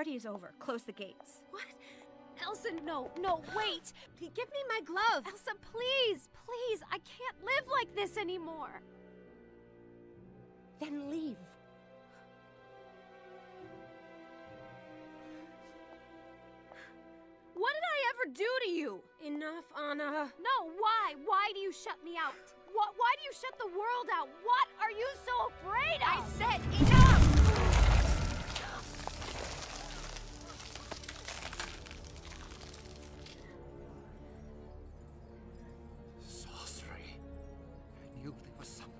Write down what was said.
Party is over. Close the gates. What? Elsa, no, no, wait! Give me my glove! Elsa, please, please, I can't live like this anymore! Then leave. What did I ever do to you? Enough, Anna. No, why? Why do you shut me out? What, why do you shut the world out? What are you so afraid 心。